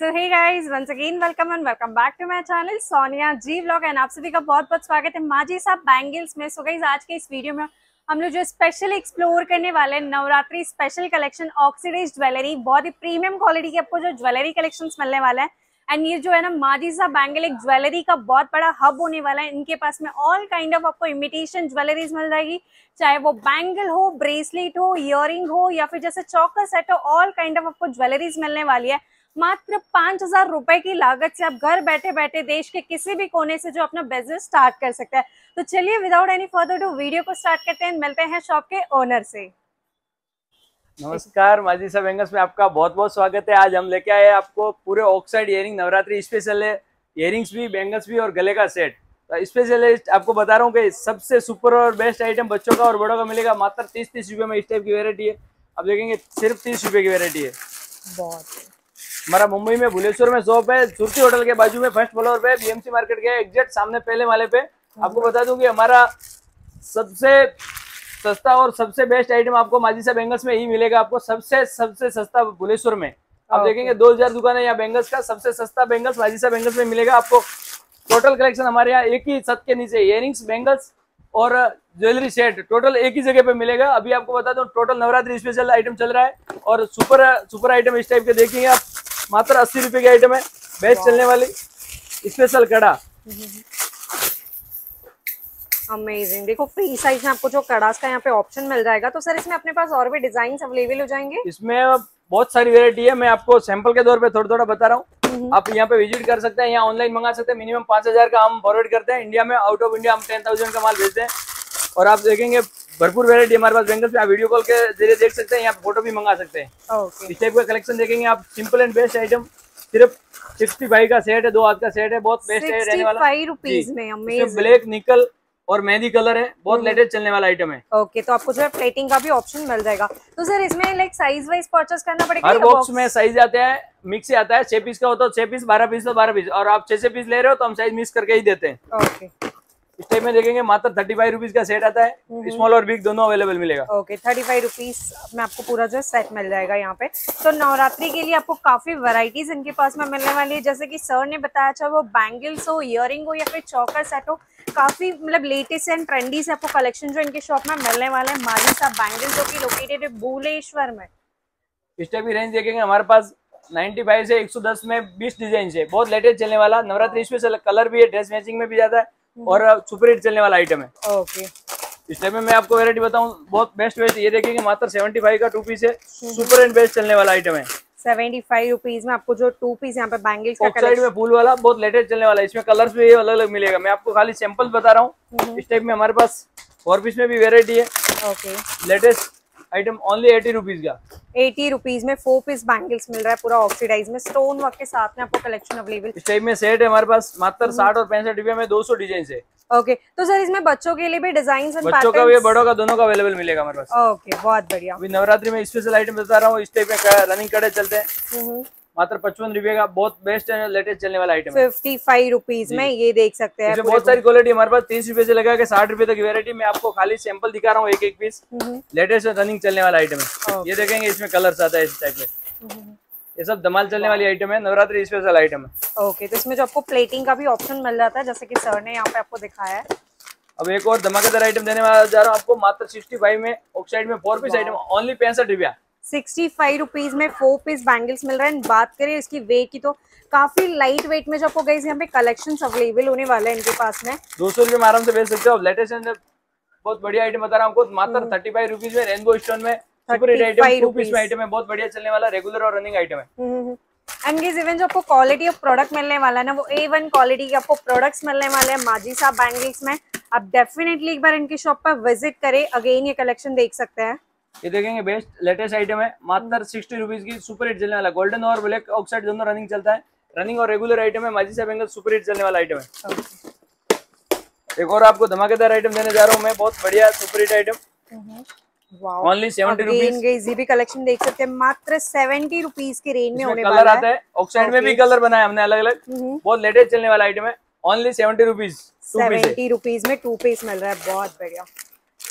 So hey guys once again welcome and welcome back to my channel Sonia ji vlog and आप सभी का बहुत बहुत स्वागत है माजी साहब बैंगल्स में। सो गाइस आज के इस वीडियो में हम लोग जो स्पेशल एक्सप्लोर करने वाले हैं, Navratri special collection oxidise jewellery बहुत ही प्रीमियम क्वालिटी के आपको जो ज्वेलरी कलेक्शन मिलने वाला है। एंड ये जो है ना, माजी साहब बैंगल एक ज्वेलरी का बहुत बड़ा हब होने वाला है। इनके पास में ऑल काइंड ऑफ़ आपको इमिटेशन ज्वेलरीज मिल जाएगी। चाहे वो बैंगल हो ब्रेसलेट हो इयरिंग हो, या फिर जैसे चौका सेट हो ऑल काइंड ऑफ़ आपको ज्वेलरीज मिलने वाली है। मात्र पाँच हज़ार रुपए की लागत से आप घर बैठे बैठे देश के किसी भी कोने से जो अपना बिज़नेस स्टार्ट कर सकते हैं। तो चलिए without any further to video को स्टार्ट करते हैं। मिलते हैं शॉप के ओनर से। नमस्कार माजी साहब एंगल्स में आपका बहुत बहुत स्वागत है। आज हम लेके आए आपको पूरे ऑक्साइड इयरिंग नवरात्रि स्पेशल है। इयरिंग्स भी बैंगल्स भी और गले का सेट तो स्पेशलिस्ट आपको बता रहा हूँ कि सबसे सुपर और बेस्ट आइटम बच्चों का और बड़ों का मिलेगा। मात्र तीस तीस रुपए में इस टाइप की वेरायटी है। आप देखेंगे सिर्फ़ तीस रुपए की वेरायटी है। बहुत। हमारा मुंबई में भुलेश्वर में शॉप है सुरती होटल के बाजू में फ़र्स्ट फ्लोर पे बीएमसी मार्केट के एग्जैक्ट सामने पहले वाले पे। आपको बता दूँ कि हमारा सबसे सस्ता और सबसे बेस्ट आइटम आपको माजी सा बेंगल्स में ही मिलेगा आपको सबसे सबसे सस्ता भुलेश्वर में। आप देखेंगे दो हज़ार दुकान है यहाँ बेंगल्स का सबसे सस्ता बेंगल्स माजी सा बेंगल्स में मिलेगा आपको। टोटल कलेक्शन हमारे यहाँ एक ही छत के नीचे इयरिंग्स बेंगल्स और ज्वेलरी सेट टोटल एक ही जगह पे मिलेगा। अभी आपको बता दूँ टोटल नवरात्रि स्पेशल आइटम चल रहा है और सुपर सुपर आइटम इस टाइप के देखेंगे आप। मात्र अस्सी रुपए की आइटम है। बेस्ट चलने वाली। स्पेशल कड़ा। अमेजिंग देखो फ्री साइज़ में आपको जो कड़ास का यहाँ पे ऑप्शन मिल जाएगा तो सर इसमें अपने पास और भी डिज़ाइन अवेलेबल हो जाएँगे? इसमें बहुत सारी वेरायटी है। मैं आपको सैंपल के तौर पे थोड़ा थोड़ा बता रहा हूँ। आप यहाँ पे विज़िट कर सकते हैं। यहाँ ऑनलाइन मंगा सकते हैं। मिनिमम पाँच हज़ार का हम फॉरवर्ड करते हैं। इंडिया में आउट ऑफ़ इंडिया हम टेन थाउज़ेंड का माल भेजते हैं। और आप देखेंगे भरपूर वेरायटी हमारे पास बैंगल्स में। आप वीडियो कॉल के ज़रिए देख सकते हैं यहाँ फ़ोटो भी मंगा सकते हैं। ओके। इस टाइप का कलेक्शन देखेंगे आप। सिंपल एंड बेस्ट आइटम सिर्फ़ सिक्सटी फाइव का सेट है दो हाथ का सेट है बहुत बेस्ट है रहने वाला। में अमेजिंग ब्लैक निकल और मेहंदी कलर है बहुत लेटेस्ट चलने वाला आइटम है। ओके तो आपको जो है प्लेटिंग का भी ऑप्शन मिल जाएगा। तो सर इसमें लाइक साइज़ वाइज परचेस करना पड़ेगा हर बॉक्स में साइज़ आता है मिक्स आता है। छह पीस का होता है छह पीस बारह पीस तो बारह पीस और आप छह छह पीस ले रहे हो तो हम साइज़ मिक्स करके ही देते हैं। ओके। इस टाइप में देखेंगे मात्र थर्टी फाइव रुपीज़ का सेट आता है। स्मॉल और बिग दोनों अवेलेबल मिलेगा। ओके थर्टी फाइव रुपीज़ में आपको पूरा जो सेट मिल जाएगा यहाँ पे। तो नवरात्रि के लिए आपको काफ़ी वैरायटीज इनके पास में मिलने वाली है। जैसे कि सर ने बताया चाहे वो बैंगल्स हो इयरिंग हो या फिर चौकर सेट हो काफ़ी मतलब लेटेस्ट एंड ट्रेंडी से आपको कलेक्शन जो इनके शॉप में मिलने वाले हैं माली साहब बैंगल्स जो की लोकेटेड है भूलेश्वर में। इस टाइप की रेंज देखेंगे हमारे पास 95 से 110 में 20 डिज़ाइन है। बहुत लेटेस्ट चलने वाला। नवरात्रि स्पेशल कलर भी है ड्रेस मैचिंग में भी ज़्यादा है। और सुपर हिट चलने वाला आइटम है। ओके इस टाइप में मैं आपको वेरायटी बताऊँ बहुत बेस्ट बेस्ट ये देखेंगे मात्र 75 का टू पीस है। सुपर एंड बेस्ट चलने वाला आइटम है। सेवेंटी फाइव रुपीज़ में आपको जो टू पीस यहाँ पे बैंगल्स का साइड में फूल वाला बहुत लेटेस्ट चलने वाला है। इसमें कलर्स भी अलग अलग मिलेगा। मैं आपको खाली सैंपल बता रहा हूँ। इस टाइप में हमारे पास फोर पीस में भी वेरायटी है। Okay latest item only eighty rupees का। एटी रुपीज़ में फोर पीस बैंगल्स मिल रहा है पूरा ऑक्सीडाइज में। स्टोन वर्क के साथ में आपको कलेक्शन अवेलेबल इस टाइप में सेट है हमारे पास मात्र साठ और पैंसठ रुपया में दो सौ डिज़ाइन है ओके okay. तो सर इसमें बच्चों के लिए भी डिज़ाइन बच्चों का भी बड़ों का दोनों का अवेलेबल मिलेगा हमारे पास। ओके okay, बहुत बढ़िया। अभी नवरात्रि में स्पेशल आइटम बता रहा हूँ इस टाइप में रनिंग कड़े चलते हैं। हम्म, मात्र पचपन रुपए का बहुत बेस्ट है लेटेस्ट चलने वाला आइटम फिफ्टी फाइव रुपीज़ में ये देख सकते हैं बहुत सारी क्वालिटी हमारे पास तीस रुपए से लगा के साठ रुपए तक की वेरायटी में आपको खाली सैंपल दिखा रहा हूँ एक एक पीस लेटेस्ट रनिंग चलने वाला आइटम है। ये देखेंगे इसमें कलर्स आता है इस टाइप में। ये सब धमाल चलने वाली आइटम है नवरात्रि स्पेशल आइटम है। ओके तो इसमें जो आपको प्लेटिंग का भी ऑप्शन मिल जाता है जैसे कि सर ने यहाँ पे आपको दिखाया है। अब एक और धमाकेदार आइटम देने वाला जा रहा हूँ आपको मात्र सिक्सटी फाइव में ऑक्साइड में फोर पीस आइटम ओनली पैंसठ रुपया। सिक्सटी फाइव रुपीज़ में फोर पीस बैंगल्स मिल रहे हैं। बात करें इसकी वेट की तो काफ़ी लाइट वेट में जो आपको गई यहाँ पे कलेक्शन अवेलेबल होने वाले हैं इनके पास में। दो सौ रुपये में आराम से बेच सकते हो। लेटेस्ट बहुत बढ़िया आइटम बता रहा हूँ आपको। मात्र थर्टी फाइव रुपीज़ में रेनबो स्टोन में सुपर हिट 35 आइटम है। बहुत बढ़िया चलने वाला रेगुलर और रनिंग आइटम है। एंड गेज इवन जो आपको क्वालिटी ऑफ़ प्रोडक्ट मिलने वाला है ना वो ए वन क्वालिटी के आपको प्रोडक्ट्स मिलने वाले हैं माजी साहब बैंगल्स में। आप डेफिनेटली एक बार इनकी शॉप पर विज़िट करें। अगेन ये कलेक्शन देख सकते हैं। ये देखेंगे बेस्ट लेटेस्ट आइटम है। मात्र सिक्सटी रुपीज़ की सुपर हिट चलने वाला। गोल्डन और ब्लैक ऑक्साइड दोनों रनिंग चलता है। रनिंग और रेगुलर आइटम है माजी साहब सुपर हिट चलने वाला आइटम है। एक और आपको धमाकेदार आइटम देने जा रहा हूँ मैं बहुत बढ़िया super hit item only seventy rupees भी कलेक्शन देख सकते हैं। मात्र सेवेंटी रुपीज़ के रेंज में होने कलर आता है। ऑक्साइड में भी कलर बनाया हमने अलग अलग हम्म। बहुत लेटेस्ट चलने वाला आइटम है। Only seventy rupees seventy rupees में टू पीस मिल रहा है। बहुत बढ़िया।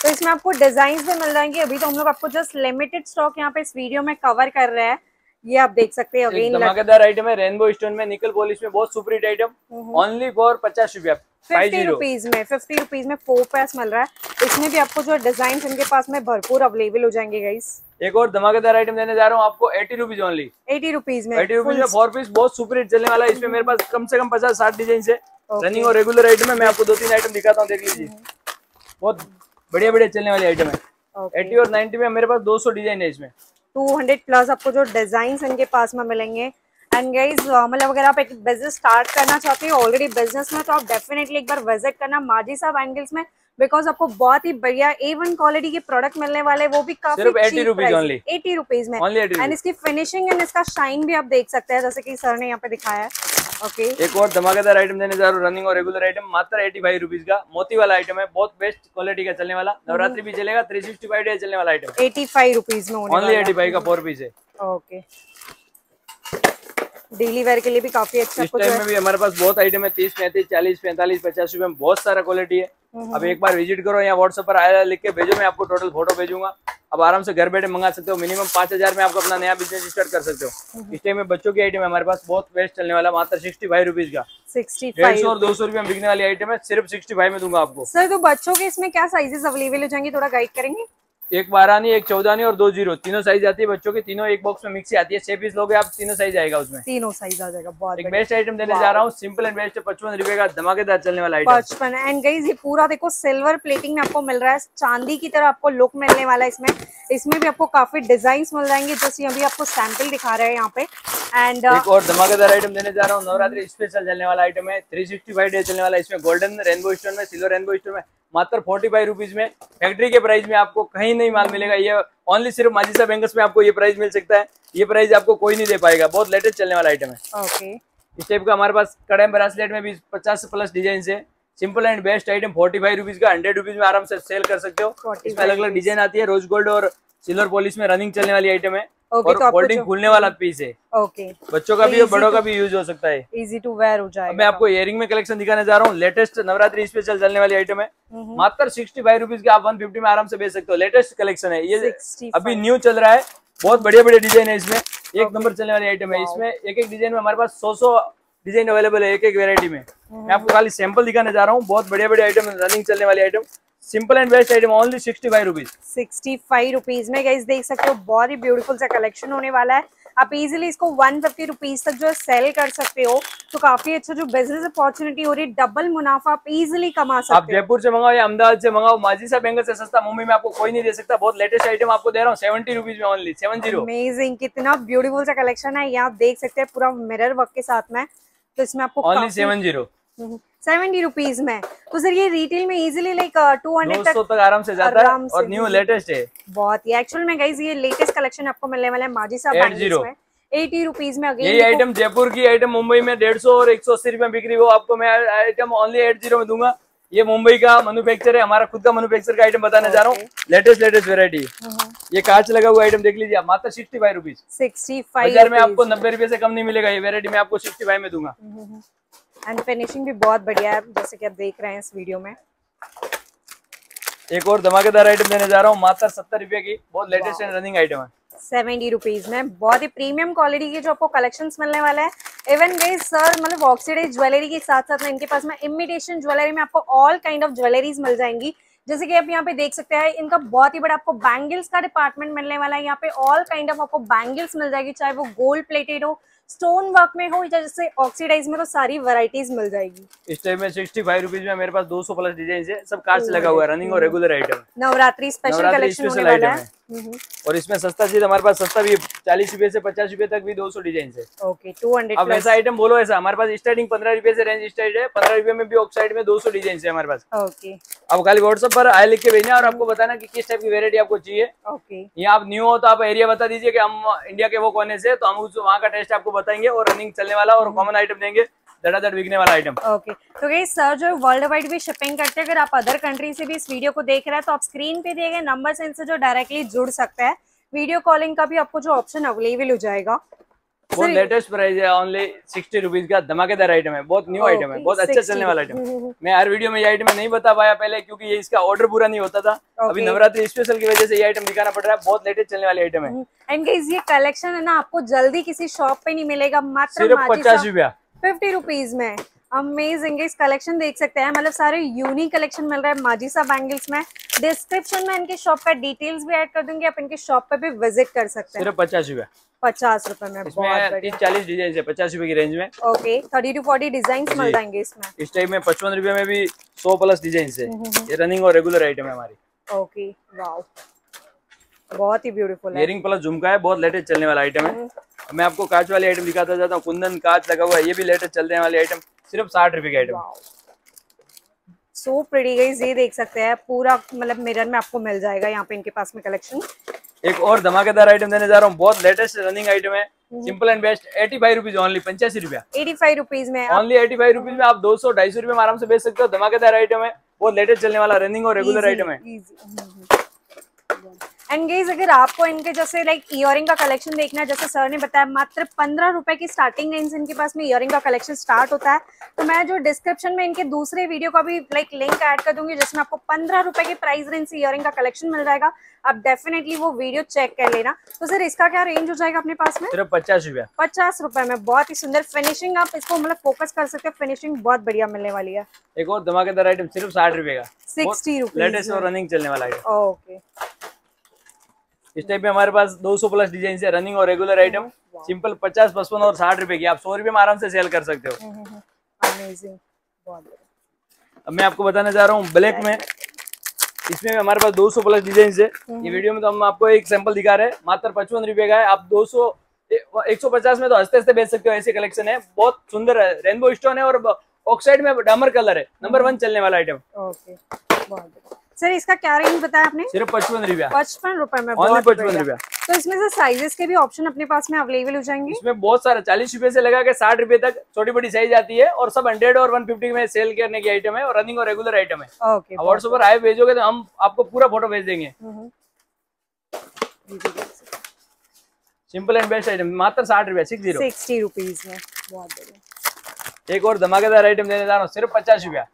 तो इसमें आपको डिज़ाइन भी मिल जाएँगे। अभी तो हम लोग आपको जस्ट लिमिटेड स्टॉक यहाँ पे इस वीडियो में कवर कर रहे हैं। ये आप देख सकते हैं अगेन धमाकेदार आइटम है रेनबो स्टोन में निकल पॉलिश में बहुत super hit item only for पचास रुपया फिफ्टी रुपीज़ में फिफ्टी रुपीज़ में फोर पैस मिल रहा है। इसमें भी आपको जो डिज़ाइन इनके पास में भरपूर अवेलेबल हो जाएँगे गाइस एक और धमाकेदार आइटम देने जा रहा हूँ आपको eighty rupees only eighty rupees में एटी रुपीज़ में फोर पीस बहुत सुपर हिट चलने वाला है। इसमें मेरे पास कम से कम पचास साठ डिज़ाइन है। रनिंग और रेगुलर आइटम है मैं आपको दो तीन आइटम दिखाता हूँ देख लीजिए। बहुत बढ़िया बढ़िया चलने वाली आइटम है। Okay. एटी और नाइन्टी में मेरे पास दो सौ डिज़ाइन है इसमें। 200 प्लस आपको जो डिज़ाइन इनके पास में मिलेंगे। एंड गाइज़ मतलब अगर आप एक बिज़नेस स्टार्ट करना चाहते हो ऑलरेडी बिज़नेस में तो आप डेफिनेटली एक बार विज़िट करना माजी साहब एंगल्स में बिकॉज़ आपको बहुत ही बढ़िया ए वन क्वालिटी के प्रोडक्ट मिलने वाले वो भी काफ़ी सिर्फ़ 80 रुपीज़ एटी रुपीज़ में। एंड इसकी फिनिशिंग एंड इसका शाइन भी आप देख सकते हैं जैसे कि सर ने यहाँ पे दिखाया है। ओके एक और धमाकेदार आइटम देने जा रहा हूँ रनिंग और रेगुलर आइटम मात्र एटी फाइव रुपीज़ का मोती वाला आइटम है बहुत बेस्ट क्वालिटी का चलने वाला नवरात्रि भी चलेगा थ्री सिक्सटी फाइव डे चलने वाला आइटम एटी फाइव रुपीज़ में ओनली एटी फाइव का फोर पीस है। ओके डेली वेयर के लिए भी काफ़ी अच्छा इस टाइम में भी हमारे पास बहुत आइटम है तीस पैंतीस चालीस पैंतालीस पचास रुपए में बहुत सारा क्वालिटी है। अब एक बार विज़िट करो या व्हाट्सएप पर आया लिख के भेजो मैं आपको टोटल फ़ोटो भेजूँगा। अब आराम से घर बैठे मंगा सकते हो मिनिमम पाँच हज़ार में आपको अपना नया बिज़नेस स्टार्ट कर सकते हो। इस टाइम में बच्चों की आइटम है हमारे पास बहुत बेस्ट चलने वाला मात्र सिक्सटी फाइव रुपीज़ का। सिक्सटी डेढ़ सौ और दो सौ रुपए में बिकने वाली आइटम है सिर्फ़ सिक्सटी फाइव में दूँगा आपको। सर तो बच्चों के इसमें क्या साइजेस अवेलेबल हो जाएँगे थोड़ा गाइड करेंगे? एक बारह एक चौदह और दो ज़ीरो। तीनों साइज़ आती है बच्चों की तीनों एक बॉक्स में मिक्सी आती है। छह पीस लोगे आप तीनों साइज़ आएगा उसमें। तीनों साइज़ आ जाएगा बहुत एक बेस्ट आइटम देने जा रहा हूँ सिंपल एंड बेस्ट पचपन रुपए का धमाकेदार चलने वाला आइटम पचपन। एंड गई ये पूरा देखो सिल्वर प्लेटिंग में आपको मिल रहा है। चांदी की तरह आपको लुक मिलने वाला है इसमें। इसमें भी आपको काफ़ी डिज़ाइन मिल जाएँगे जैसे अभी आपको सैंपल दिखा रहे हैं यहाँ पे। एंड एक और धमाकेदार आइटम देने जा रहा हूँ नवरात्रि स्पेशल चलने वाला आइटम है। थ्री सिक्सटी फाइव डे चलने वाला इसमें गोल्डन रेनबो स्टोन में सिल्वर रेनबो स्टोन में मात्र फोर्टी फाइव रुपीज़ में फैक्ट्री के प्राइस में आपको कहीं नहीं माल मिलेगा। ये ओनली सिर्फ़ माजिसा बैंकस में आपको ये प्राइस मिल सकता है। ये प्राइस आपको कोई नहीं दे पाएगा। बहुत लेटेस्ट चलने वाला आइटम है। ओके इस टाइप का हमारे पास कड़े ब्रासलेट में भी पचास प्लस डिज़ाइन है। Simple and best item forty five rupees का हंड्रेड रुपीज़ में आराम से सेल कर सकते हो। इसमें अलग अलग डिज़ाइन आती है। रोज गोल्ड और सिल्वर पॉलिश में रनिंग चलने वाली आइटम है। Okay, और तो फोल्डिंग खुलने वाला पीस है। ओके बच्चों का भी और बड़ों का भी यूज़ हो सकता है। इजी टू वेयर हो जाएगा मैं आपको इयरिंग में कलेक्शन दिखाने जा रहा हूँ। लेटेस्ट नवरात्रि स्पेशल चलने वाली आइटम है। मात्र सिक्सटी फाइव रुपीज़ के आप वन फिफ्टी में आराम से बेच सकते हो। लेटेस्ट कलेक्शन है। ये 65 अभी न्यू चल रहा है। बहुत बढ़िया बढ़िया डिज़ाइन है इसमें। एक नंबर चलने वाली आइटम है। इसमें एक एक डिज़ाइन में हमारे पास सौ सौ डिज़ाइन अवेलेबल है। एक एक वेरायटी में मैं आपको खाली सैंपल दिखाने जा रहा हूँ। बहुत बढ़िया बढ़िया आइटम रनिंग चलने वाली item simple and best item only sixty five rupees sixty five rupees में गाइज़ देख सकते हो बहुत ही ब्यूटीफुल सा कलेक्शन होने वाला है। आप इजीली इसको वन फिफ्टी रुपीज़ तक जो है सेल कर सकते हो। तो काफ़ी अच्छा जो बिज़नेस अपॉर्चुनिटी हो रही है डबल मुनाफा आप इजीली कमा सकते हो। जयपुर से मंगाओ या अहमदाबाद से मंगाओ माजी सा बैंगल से सस्ता मुंबई में आपको कोई नहीं दे सकता। बहुत लेटेस्ट आइटम आपको दे रहा हूँ सेवेंटी रुपीज़ में ओनली सेवन ज़ीरो अमेजिंग कितना ब्यूटीफुल सा कलेक्शन है। ये आप देख सकते हैं पूरा मिरर वर्क के साथ में। तो इसमें आपको only seven zero seventy rupees में। तो सर ये रिटेल में इजीली लाइक टू हंड्रेड तक तक आराम से जाता है और न्यू लेटेस्ट है। बहुत ही। एक्चुअल में गाइज़ ये लेटेस्ट कलेक्शन आपको मिलने वाला है माजी साहब 80 बैंगल्स में। एटी रुपीज़ में अगेन आइटम जयपुर की आइटम मुंबई में डेढ़ सौ और एक सौ अस्सी रुपए में बिक रही वो। आपको मैं आइटम ओनली एट ज़ीरो में दूँगा। ये मुंबई का मैन्युफैक्चर है। हमारा खुद का मैन्युफैक्चर का आइटम बताने जा रहा हूँ। लेटेस्ट लेटेस्ट वेरायटी ये कांच लगा हुआ आइटम देख लीजिए आप। मात्र सिक्सटी फाइव रुपीज़ सिक्सटी बाज़ार में आपको नब्बे रुपए से कम नहीं मिलेगा। ये वेरायटी में आपको सिक्सटी फाइव में दूँगा। एंड फिनिशिंग भी बहुत बढ़िया है जैसे कि आप देख रहे हैं इस वीडियो में। एक और धमाकेदार आइटम देने जा रहा हूँ मात्र सत्तर रुपए की बहुत लेटेस्ट एंड रनिंग आइटम है। सेवेंटी रुपीज़ में बहुत ही प्रीमियम क्वालिटी के जो आपको कलेक्शंस मिलने वाले हैं। इवन गाइस सर मतलब ऑक्सीडाइज ज्वेलरी के साथ साथ में इनके पास में इमिटेशन ज्वेलरी में आपको ऑल काइंड ऑफ़ ज्वेलरीज मिल जाएँगी। जैसे कि आप यहाँ पे देख सकते हैं इनका बहुत ही बड़ा आपको बैंगल्स का डिपार्टमेंट मिलने वाला है। यहाँ पे ऑल काइंड ऑफ़ आपको बैंगल्स मिल जाएगी चाहे वो गोल्ड प्लेटेड हो स्टोन वर्क में हो या जैसे ऑक्सीडाइज में तो सारी वैरायटीज मिल जाएगी। इस टाइम में सिक्सटी फाइव रुपीज़ में मेरे पास दो सौ प्लस डिज़ाइन है सब कार्ड से लगा हुआ है रनिंग और regular item Navratri special collection होने वाला है। और इसमें सस्ता चीज़ हमारे पास सस्ता भी चालीस रुपए से पचास रुपए तक भी दो सौ डिज़ाइन है ओके टू हंड्रेड अब ऐसा आइटम बोलो ऐसा हमारे पास स्टार्टिंग पंद्रह रुपए से रेंज स्टार्ट है पंद्रह रुपए में भी ऑक्साइड में दो सौ डिज़ाइन है हमारे पास। ओके अब खाली व्हाट्सएप पर आए लिख के भेजना और आपको बताना की किस टाइप की वेरायटी आपको चाहिए। ओके यहाँ आप न्यू हो तो आप एरिया बता दीजिए की हम इंडिया के वो कोने से तो हम उस वहाँ का टेस्ट आपको बताएँगे और रनिंग चलने वाला और कॉमन आइटम देंगे। धड़ाधड़ बिकने वाला आइटम ओके तो गई सर जो वर्ल्ड वाइड भी शिपिंग करते हैं अगर आप अदर कंट्री से भी इस वीडियो को देख रहे हैं तो आप स्क्रीन पे दिए गए नंबर से इनसे जो डायरेक्टली जुड़ सकते हैं। वीडियो कॉलिंग का भी आपको जो ऑप्शन अवेलेबल हो जाएगा। Sir, लेटेस्ट प्राइस है ओनली सिक्सटी रुपीज़ का धमाकेदार आइटम है। बहुत न्यू आइटम है बहुत अच्छा चलने वाला आइटम हम्म, मैं हर वीडियो में ये आइटम नहीं बता पाया पहले क्योंकि ये इसका ऑर्डर पूरा नहीं होता था। अभी नवरात्रि स्पेशल की वजह से ये आइटम दिखाना पड़ रहा है बहुत लेटेस्ट चलने वाली आइटम है। एंड ये कलेक्शन है ना आपको जल्दी किसी शॉप पे नहीं मिलेगा मात्र सिर्फ़ पचास रुपया। फिफ्टी रुपीज़ में। अमेजिंग इस कलेक्शन देख सकते हैं। मतलब सारे यूनिक कलेक्शन मिल रहा है माजिसा बैंगल्स में। डिस्क्रिप्शन में इनके शॉप का डिटेल्स भी ऐड कर दूँगी आप इनके शॉप पे भी विज़िट कर सकते हैं। पचास रुपए। पचास रुपए में इसमें तीस चालीस डिज़ाइन है पचास रुपए की रेंज में। Okay thirty to forty design मिल जाएँगे इसमें। इस टाइप में पचपन रुपए में भी सौ प्लस डिज़ाइन है। ये रनिंग और रेगुलर आइटम है हमारी। ओके बहुत ही ब्यूटीफुल है। इयरिंग प्लस झुमका है बहुत लेटेस्ट चलने वाला आइटम है। अब मैं आपको कांच वाली आइटम दिखाता जाता हूँ। कुंदन कांच लगा हुआ है। ये भी लेटेस्ट चलने वाली आइटम सिर्फ़ साठ रुपए की आइटम सो प्रिटी गाइस ये देख सकते हैं पूरा मतलब मिरर में आपको मिल जाएगा यहाँ पे इनके पास में कलेक्शन एक और धमाकेदार आइटम देने जा रहा हूँ। बहुत लेटेस्ट रनिंग आइटम है। Simple and best eighty five rupees only पंचासी रुपया। एटी फाइव रुपीज़ में ओनली एटी फाइव रुपीज़ में आप दो सौ ढाई सौ रुपए में आराम से बेच सकते हो। धमाकेदार आइटम है। बहुत लेटेस्ट चलने वाला रनिंग और रेगुलर आइटम है। एंड गेज अगर आपको इनके जैसे लाइक इयरिंग का कलेक्शन देखना है जैसे सर ने बताया मात्र पंद्रह रुपए की स्टार्टिंग रेंज इनके पास में इयरिंग का कलेक्शन स्टार्ट होता है। तो मैं जो डिस्क्रिप्शन में इनके दूसरे वीडियो का भी लाइक लिंक ऐड कर दूँगी जिसमें आपको पंद्रह रुपए की प्राइस रेंज से इयरिंग का कलेक्शन मिल जाएगा। आप डेफिनेटली वो वीडियो चेक कर लेना। तो सर इसका क्या रेंज हो जाएगा अपने पास में? सिर्फ़ पचास रुपया। पचास रुपए में बहुत ही सुंदर। फिनिशिंग आप इसको मतलब फोकस कर सकते हो। फिनिशिंग बहुत बढ़िया मिलने वाली है। एक और धमाकेदार आइटम सिर्फ़ साठ रुपए का। सिक्सटी लेटेस्ट और रनिंग चलने वाला आइटम ओके इस टाइप में हमारे पास 200 प्लस डिज़ाइन है रनिंग और रेगुलर आइटम सिंपल 50 पचपन और साठ रुपए की आप सौ रुपए में आराम से सेल कर सकते हो। अमेजिंग बहुत बढ़िया. अब मैं आपको बताने जा रहा हूँ ब्लैक में इसमें भी हमारे पास 200 प्लस डिज़ाइन है। ये वीडियो में तो हम आपको एक सैंपल दिखा रहे हैं मात्र पचपन रुपए का है। आप 200 एक सौ पचास में तो हँसते हँसते बेच सकते हो ऐसे कलेक्शन है। बहुत सुंदर है रेनबो स्टोन है और ऑक्साइड में डामर कलर है। नंबर वन चलने वाला आइटम ओके सर इसका क्या रेंज बताया आपने? सिर्फ़ पचपन रुपया। पचपन रुपए में पचपन रुपया। तो इसमें से साइजेस के भी ऑप्शन अपने पास में अवेलेबल हो जाएँगे। इसमें बहुत सारा चालीस रुपए से लगा के साठ रुपए तक छोटी बड़ी साइज़ आती है और सब हंड्रेड और वन फिफ्टी में सेल करने की आइटम है और रनिंग और रेगुलर आइटम है। व्हाट्सएप पर आए भेजोगे तो हम आपको पूरा फ़ोटो भेज देंगे। सिंपल एंड बेस्ट आइटम मात्र साठ रुपया सिक्स ज़ीरो सिक्सटी रुपीज़ में बहुत बढ़िया। एक और धमाकेदार आइटम देने जा रहा हूँ सिर्फ़ पचास रुपया।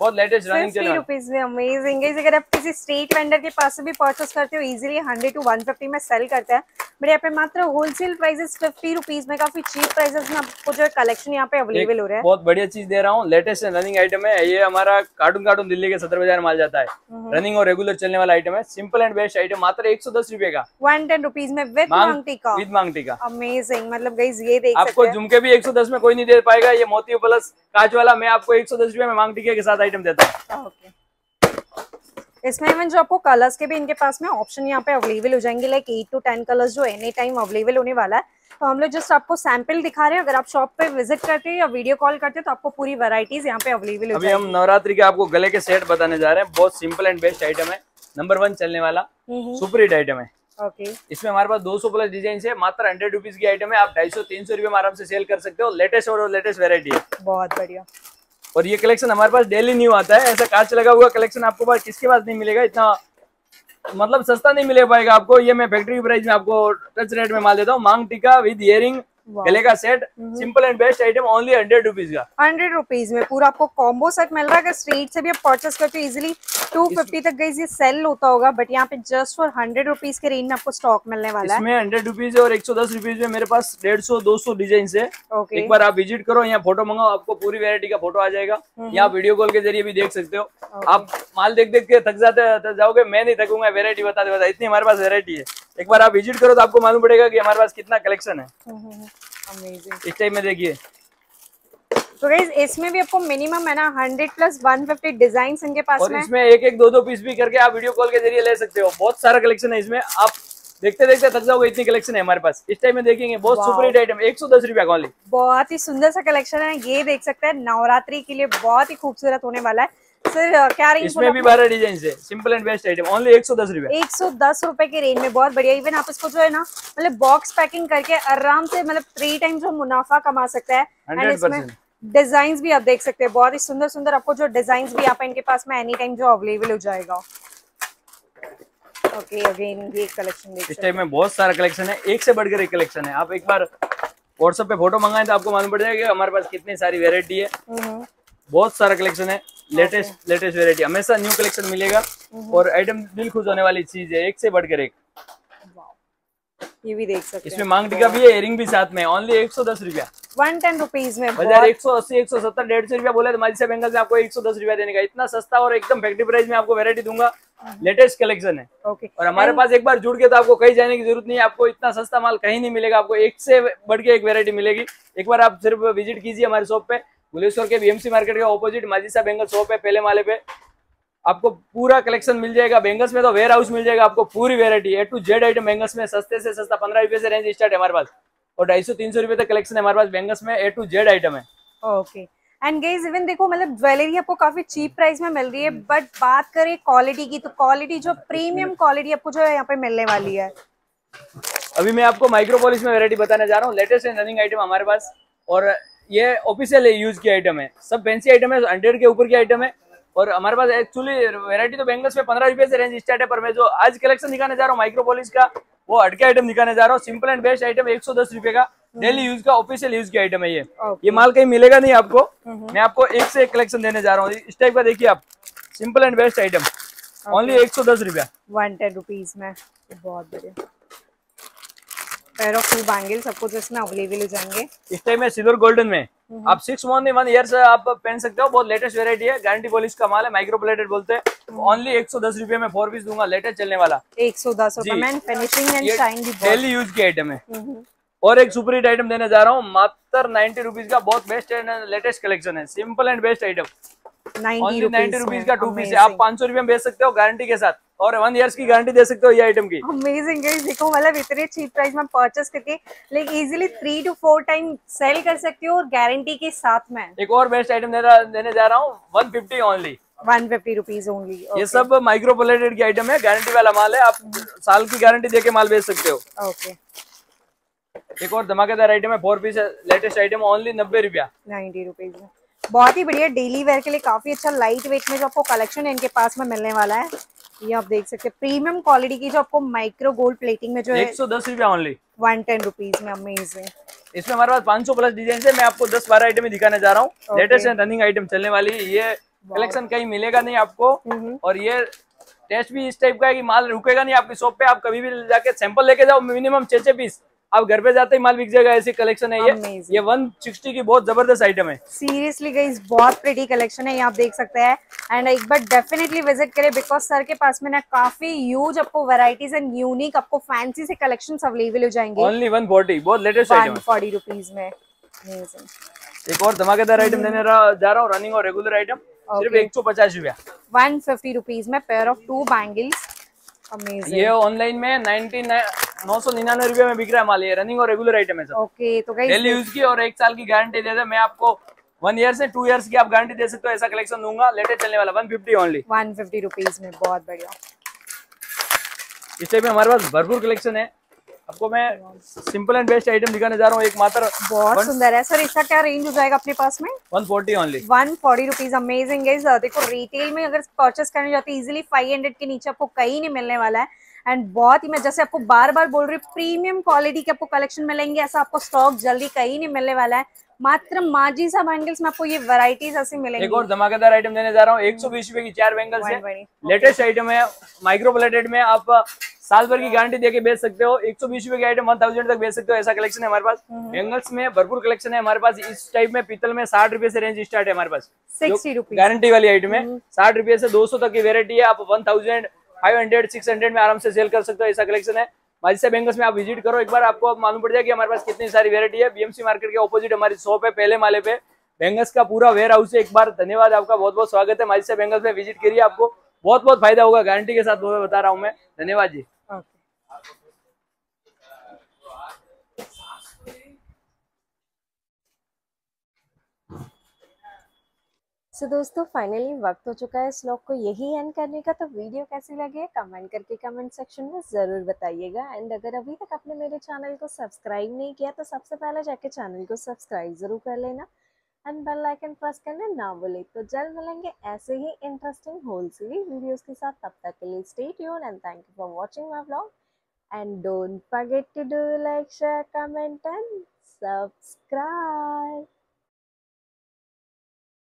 बहुत लेटेस्ट रनिंग चल रहा है में अमेजिंग है। अगर आप किसी स्ट्रीट वेंडर के पास से भी परचेस करते हो easily hundred to one fifty में सेल करते हैं। बट यहाँ पे मात्र होलसेल प्राइसेस फिफ्टी रुपीज़ में काफ़ी चीप प्राइसेस में आपको जो कलेक्शन यहाँ पे अवेलेबल हो रहा है। बहुत बढ़िया चीज़ दे रहा हूँ। लेटेस्ट रनिंग आइटम है। ये हमारा कार्टून कार्टून दिल्ली के सदर बाज़ार माल जाता है। रनिंग और रेगुलर चलने वाला आइटम है। सिंपल एंड बेस्ट आइटम मात्र एक सौ दस रुपए का। वन टेन रुपीज़ में विद मांग मांगटी का। विद मांगटी का। अमेजिंग मतलब गाइज़ ये देख आपको सकते हैं। झुमके भी 110 में कोई नहीं दे पाएगा। ये मोती प्लस कांच वाला मैं आपको 110 रुपए में मांग टीके के साथ आइटम देता हूँ। इसमें इवन जो आपको कलर्स के भी इनके पास में ऑप्शन यहाँ पे अवेलेबल हो जाएँगे like eight to ten colours जो एनी टाइम अवेलेबल होने वाला है। तो हम लोग जस्ट आपको सैंपल दिखा रहे हैं। अगर आप शॉप पे विज़िट करते हैं या वीडियो कॉल करते हैं तो आपको पूरी वैरायटीज यहाँ पे अवेलेबल अभी हम नवरात्रि के आपको गले के सेट बताने जा रहे हैं। बहुत सिंपल एंड बेस्ट आइटम है। नंबर वन चलने वाला सुपर हिट आइटम है। ओके। इसमें हमारे पास 200 प्लस डिज़ाइन है। मात्र हंड्रेड रुपीज़ की आइटम है। आप ढाई सौ तीन सौ रुपए में आराम से सेल कर सकते हो। लेटेस्ट और लेटेस्ट वेरायटी है। बहुत बढ़िया। और ये कलेक्शन हमारे पास डेली न्यू आता है। ऐसा कांच लगा हुआ कलेक्शन आपको पास किसके पास नहीं मिलेगा? इतना मतलब सस्ता नहीं मिले पाएगा आपको। ये मैं फैक्ट्री प्राइस में आपको टच रेट में माल देता हूँ। मांग टीका विद इयरिंग. गले का set simple and best item only hundred rupees का। हंड्रेड रुपीज़ में पूरा आपको कॉम्बो सेट मिल रहा है। अगर स्ट्रीट से भी आप परचेस करते हो इजीली टू फिफ्टी तक गई ये सेल होता होगा बट यहाँ पे जस्ट फॉर हंड्रेड रुपीज़ के रेंज में आपको स्टॉक मिलने वाला है। इसमें हंड्रेड रुपीज़ और एक सौ दस रुपीज़ में मेरे पास डेढ़ सौ दो सौ डिज़ाइन है। एक बार आप विज़िट करो यहाँ फ़ोटो मंगाओ आपको पूरी वेरायटी का फ़ोटो आ जाएगा। यहाँ वीडियो कॉल के ज़रिए भी देख सकते हो। आप माल देख देख के थक जाते जाओगे मैं नहीं थकूँगा वेरायटी बताते बताते इतनी हमारे पास वेरायटी है। एक बार आप विज़िट करो तो आपको मालूम पड़ेगा कि हमारे पास कितना कलेक्शन है। अमेजिंग इस टाइम में देखिए। तो गाइज़ इसमें भी आपको मिनिमम है ना hundred plus one fifty design इनके पास और में। इसमें एक एक दो दो पीस भी करके आप वीडियो कॉल के ज़रिए ले सकते हो। बहुत सारा कलेक्शन है इसमें। आप देखते देखते थक जाओगे इतनी कलेक्शन है हमारे पास। इस टाइम में देखेंगे बहुत सुपर हिट आइटम एक सौ दस रुपया का only। बहुत ही सुंदर सा कलेक्शन है। ये देख सकते हैं नवरात्रि के लिए बहुत ही खूबसूरत होने वाला है। सर क्या रेंज इसमें भी बारह डिज़ाइन है। Simple and best item only एक सौ दस रुपया। एक सौ दस रुपए के रेंज में बहुत बढ़िया। इवन आप इसको जो है ना मतलब बॉक्स पैकिंग करके आराम से मतलब थ्री टाइम जो मुनाफा कमा सकता है। एंड इसमें डिज़ाइन भी आप देख सकते हैं। बहुत ही सुंदर सुंदर आपको जो डिज़ाइन भी यहाँ पे इनके पास में एनी टाइम जो अवेलेबल हो जाएगा। ओके अगेन ये कलेक्शन देख इस टाइप में बहुत सारा कलेक्शन है। एक से बढ़कर एक कलेक्शन है। आप एक बार व्हाट्सएप पे फ़ोटो मंगाए तो आपको मालूम पड़ जाएगा हमारे पास कितनी सारी वेरायटी है। हम्म, बहुत सारा कलेक्शन है। लेटेस्ट लेटेस्ट वेरायटी हमेशा न्यू कलेक्शन मिलेगा और आइटम दिल खुश होने वाली चीज़ है। एक से बढ़कर एक। ये भी देख सकते इसमें मांग टीका भी है इयरिंग भी साथ में ओनली एक सौ दस रुपया। वन टेन रुपीज़ में बाज़ार एक सौ अस्सी एक सौ सत्तर डेढ़ सौ रुपया बोले तो माजी से बेंगल से आपको एक सौ दस रुपया देने का इतना सस्ता और एकदम फैक्ट्री प्राइस में आपको वेरायटी दूँगा। लेटेस्ट कलेक्शन है। ओके और हमारे पास एक बार जुड़ के तो आपको कहीं जाने की ज़रूरत नहीं है। आपको इतना सस्ता माल कहीं नहीं मिलेगा। आपको एक से बढ़ के एक वेरायटी मिलेगी। एक बार आप सिर्फ़ विज़िट कीजिए हमारे शॉप पे। गुलेश्वर के बीएमसी मार्केट के ऑपोजिट माजिसा बेंगल शॉप है पहले माले पे। आपको पूरा कलेक्शन मिल जाएगा। बेंगल्स में तो वेयर हाउस मिल जाएगा आपको पूरी variety A to Z item bangles में सस्ते से सस्ता पंद्रह रुपए से रेंज स्टार्ट है हमारे पास। और ढाई सौ तीन सौ रुपए तक कलेक्शन है हमारे पास बेंगल्स में। ए टू जेड आइटम है। ओके एंड गेज इवन देखो मतलब ज्वेलरी आपको काफ़ी चीप प्राइस में मिल रही है बट बात करें क्वालिटी की तो क्वालिटी जो प्रीमियम क्वालिटी आपको जो है यहाँ पे मिलने वाली है। अभी मैं आपको माइक्रोपोलिस में वेरायटी बताने जा रहा हूँ। लेटेस्ट एंड रनिंग आइटम हमारे पास। और ये ऑफिशियल यूज़ की आइटम है। सब फैंसी आइटम है हंड्रेड के ऊपर की आइटम है। और हमारे पास एक्चुअली वेरायटी तो बेंगल्स में पंद्रह रुपए से रेंज स्टार्ट है पर मैं जो आज कलेक्शन दिखाने जा रहा हूँ माइक्रोपोलिस का वो हटके आइटम दिखाने जा रहा हूँ। सिंपल एंड बेस्ट आइटम एक सौ दस रुपए का। डेली यूज़ का ऑफिशियल यूज़ की आइटम है ये। ये माल कहीं मिलेगा नहीं आपको। मैं आपको एक से एक कलेक्शन देने जा रहा हूँ। इस टाइप का देखिए आप। Simple and best item only एक सौ दस रुपया। वन टेन रुपीज़ में। बहुत बढ़िया। पेयर ऑफ़ टू बैंगल्स आपको जो इसमें अवेलेबल हो जाएँगे। इस टाइम में सिल्वर गोल्डन में। आप सिक्स वन वन ईयर से आप पहन सकते हो बहुत लेटेस्ट वेरायटी है गारंटी पॉलिश का माल है माइक्रो प्लेटेड बोलते हैं। ओनली एक सौ दस रुपए में फोर पीस दूँगा लेटेस्ट चलने वाला। एक सौ दस डेली यूज़ की आइटम है। हम्म, और एक सुपर हिट आइटम देने जा रहा हूँ मात्र नाइन्टी रुपीज़ का बहुत बेस्ट एंड लेटेस्ट कलेक्शन है। Simple and best item ninety rupees का टू पीस है। आप पाँच सौ रुपए में बेच सकते हो गारंटी के साथ। और वन ईयर्स की गारंटी दे सकते हो ये आइटम की। अमेजिंग गाइस देखो मतलब इतने चीप प्राइस में परचेस करके like easily three two four time sell कर सकते हो और गारंटी के साथ में। एक और बेस्ट आइटम देने जा रहा हूँ one fifty only one fifty rupees only ये सब माइक्रो प्लेटेड की आइटम है गारंटी वाला माल है आप साल की गारंटी देके माल बेच सकते हो। ओके एक और धमाकेदार आइटम है four piece latest item only नब्बे रुपया। नाइन्टी रुपीज़ में। बहुत ही बढ़िया डेली वेयर के लिए काफ़ी अच्छा लाइट वेट में जो आपको कलेक्शन इनके पास में मिलने वाला है। ये आप देख सकते हैं। प्रीमियम क्वालिटी की जो आपको माइक्रो गोल्ड प्लेटिंग में जो है एक सौ दस रुपया ओनली वन टेन रुपीज़ में अमेजिंग इसमें हमारे पास 500 प्लस डिज़ाइन है। मैं आपको 10 बारह आइटम दिखाने जा रहा हूँ। लेटेस्ट एंड रनिंग आइटम चलने वाली है। ये कलेक्शन कहीं मिलेगा नहीं आपको। और ये टेस्ट भी इस टाइप का है कि माल रुकेगा नहीं आपकी शॉप पे। आप कभी भी जाके सैंपल लेके जाओ। मिनिमम छह छह पीस आप घर पे जाते ही माल बिक जाएगा ऐसी कलेक्शन है ये. ये 160 की बहुत ज़बरदस्त आइटम है। सीरियसली गाइस बहुत प्रिटी कलेक्शन है ये आप देख सकते हैं। एंड एक बार डेफिनेटली विज़िट करें बिकॉज़ सर के पास में ना काफ़ी ह्यूज आपको वैरायटीज एंड यूनिक आपको फैंसी से कलेक्शन अवेलेबल हो जाएँगे। ओनली 140 बहुत लेटेस्ट आइटम फोर्टी रुपीज़ में। एक और धमाकेदार आइटम देने रहा- जा रहा हूँ रनिंग और रेगुलर आइटम सिर्फ़ एक सौ पचास रुपया। वन फिफ्टी रुपीज़ में पेयर ऑफ़ टू बैंगल्स ये ऑनलाइन में नाइनटी नौ सौ निन्यानवे रुपए में बिक रहा है माल ये रनिंग और रेगुलर आइटम है सब ओके तो डेली यूज़ की और एक साल की गारंटी दे दे मैं आपको वन ईयर से टू इयर्स की आप गारंटी दे सकते हो ऐसा कलेक्शन दूँगा। लेटेस्ट चलने वाला one fifty only one fifty rupees में बहुत बढ़िया। इस टाइप में हमारे पास भरपूर कलेक्शन है। आपको मैं सिंपल एंड बेस्ट आइटम दिखाने जा रहा हूँ एक मात्र बहुत सुंदर है। सर इसका क्या रेंज हो जाएगा अपने पास में? One forty only one forty rupees amazing है देखो रिटेल में अगर परचेस करने जाते हैं इजीली फाइव हंड्रेड के नीचे आपको कहीं नहीं मिलने वाला है। एंड बहुत ही मैं जैसे आपको बार बार बोल रही हूँ प्रीमियम क्वालिटी के आपको कलेक्शन मिलेंगे ऐसा आपको स्टॉक जल्दी कहीं नहीं मिलने वाला है। मात्र माजी सा बैंगल्स में आपको ये वैरायटीज ऐसे मिलेंगी। एक और धमाकेदार आइटम देने जा रहा हूँ एक सौ बीस रुपए की चार बैंगल्स है। लेटेस्ट आइटम है माइक्रो प्लेटेड में आप साल भर की गारंटी देके बेच सकते हो। एक सौ बीस रुपए की आइटम वन थाउज़ेंड तक बेच सकते हो ऐसा कलेक्शन है हमारे पास। बैंगल्स में भरपूर कलेक्शन है हमारे पास। इस टाइप में पीतल में साठ रुपए से रेंज स्टार्ट है हमारे पास। सिक्सटी रुपीज़ गारंटी वाली आइटम है साठ रुपए से दो सौ तक की वेरायटी है। आप one thousand five hundred six hundred में आराम से सेल कर सकते हो, ऐसा कलेक्शन है। माजिसा बैंगल्स में आप विज़िट करो, एक बार आपको मालूम पड़ जाएगी हमारे पास कितनी सारी वेरायटी है। बीएमसी मार्केट के ऑपोजिट हमारी शॉप है, पहले माले पे। बैंगल्स का पूरा वेयर हाउस है, एक बार धन्यवाद आपका बहुत बहुत स्वागत है। माजिसा बैंगल्स में विज़िट करिए आपको बहुत बहुत फ़ायदा होगा गारंटी के साथ बता रहा हूँ मैं। धन्यवाद जी। सो so, दोस्तों फाइनली वक्त हो चुका है इस को यही एंड करने का। तो वीडियो कैसी लगे कमेंट करके कमेंट सेक्शन में ज़रूर बताइएगा। एंड अगर अभी तक आपने मेरे चैनल को सब्सक्राइब नहीं किया तो सबसे पहले जाके चैनल को सब्सक्राइब ज़रूर कर लेना। एंड बेल आइकन प्रेस करना ना भूलें। तो जल्द मिलेंगे ऐसे ही इंटरेस्टिंग होलसेल वीडियोस के साथ। तब तक के लिए stay tune and thank you for watching my vlog and don't forget to do like share comment and subscribe